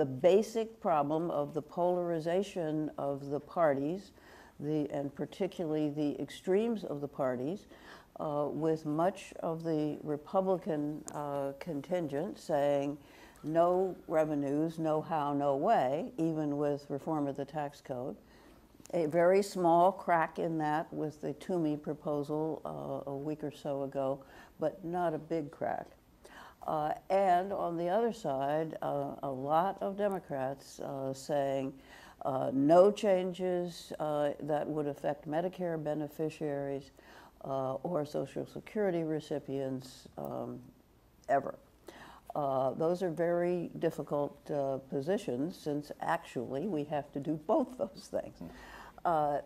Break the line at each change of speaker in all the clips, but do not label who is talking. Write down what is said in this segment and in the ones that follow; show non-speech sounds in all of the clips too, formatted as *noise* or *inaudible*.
the basic problem of the polarization of the parties, the, and particularly the extremes of the parties, uh, with much of the Republican uh, contingent saying no revenues, no how, no way, even with reform of the tax code. A very small crack in that with the Toomey proposal uh, a week or so ago, but not a big crack. Uh, and on the other side, uh, a lot of Democrats uh, saying uh, no changes uh, that would affect Medicare beneficiaries uh, or Social Security recipients um, ever. those are very difficult positions since actually we have to do both those things. Uh,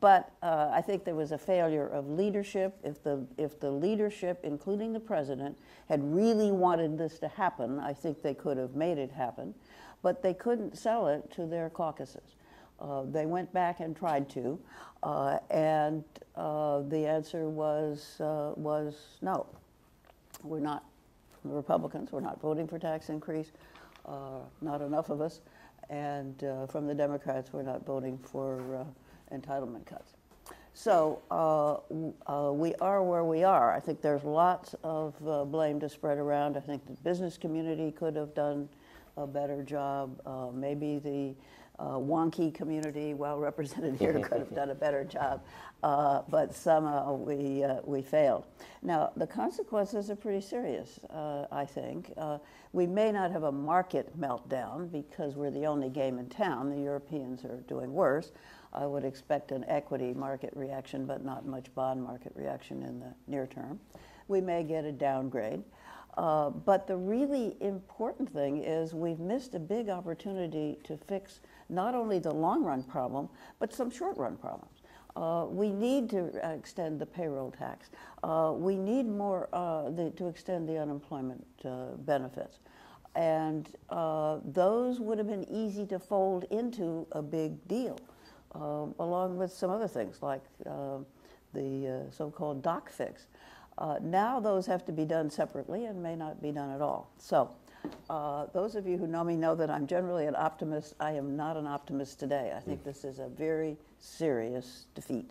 but uh, I think there was a failure of leadership. If the, if the leadership, including the president, had really wanted this to happen, I think they could have made it happen. But they couldn't sell it to their caucuses. Uh, they went back and tried to, uh, and uh, the answer was, was no. We're not, the Republicans, we're not voting for tax increase, not enough of us and uh, from the Democrats, we're not voting for uh, entitlement cuts. So uh, uh, we are where we are. I think there's lots of uh, blame to spread around. I think the business community could have done a better job. Uh, maybe the uh, wonky community, well represented here, could have done a *laughs* better job, uh, but somehow we, uh, we failed. Now, the consequences are pretty serious, uh, I think. Uh, we may not have a market meltdown because we're the only game in town. The Europeans are doing worse. I would expect an equity market reaction, but not much bond market reaction in the near term. We may get a downgrade. Uh, but the really important thing is we've missed a big opportunity to fix not only the long run problem, but some short run problems. Uh, we need to extend the payroll tax. Uh, we need more uh, the, to extend the unemployment uh, benefits. And those would have been easy to fold into a big deal, um, along with some other things like the so called doc fix. Uh, now those have to be done separately and may not be done at all. So uh, those of you who know me know that I'm generally an optimist. I am not an optimist today. I think this is a very serious defeat.